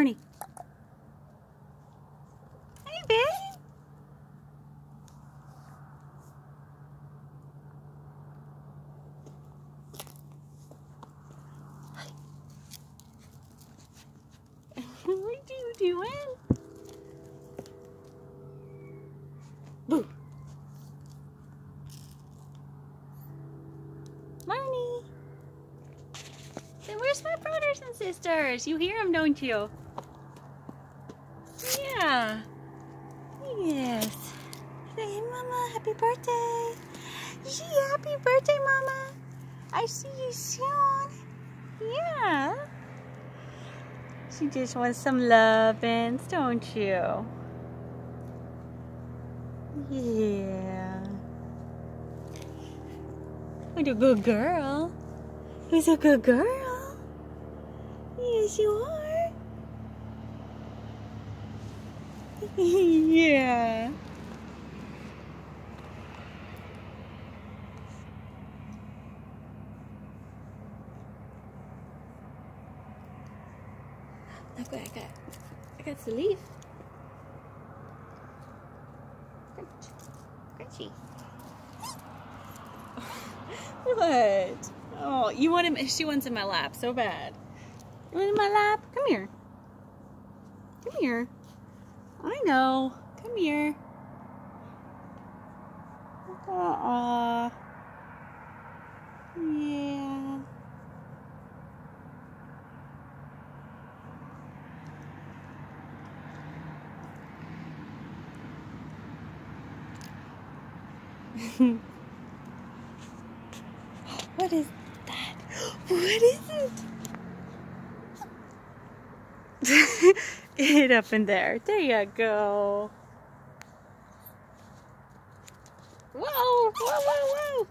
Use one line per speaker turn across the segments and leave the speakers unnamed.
Marnie. Hey, babe. what are you doing? Boo. Marnie. Then where's my brothers and sisters? You hear them, don't you? Yeah. Yes. Say, hey, Mama, happy birthday. Yeah, happy birthday, Mama. I see you soon. Yeah. She just wants some lovins, don't you? Yeah. What a good girl. Who's a good girl? Yes, you are. yeah. Look what I got. I got the leaf. Crunchy. what? Oh, you want him? She wants in my lap so bad. You want in my lap? Come here. Come here. I know. Come here. Uh-uh. Yeah. what is that? What is it? Get up in there. There you go. Whoa, whoa, whoa, whoa.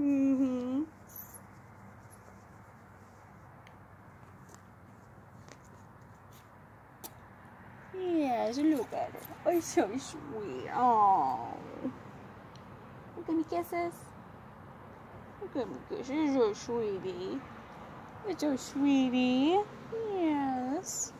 mm-hmm. Yes, look at it. Oh, so sweet. Oh. Give me kisses. Give me you're sweetie. It's your sweetie. Yes.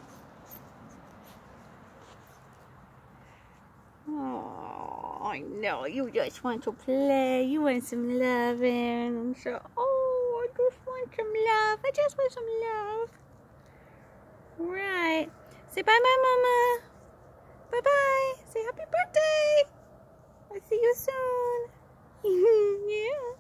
Oh, I know. You just want to play. You want some loving. So, oh, I just want some love. I just want some love. Right. Say bye, my mama. Bye bye. Say happy birthday. I'll see you soon. yeah.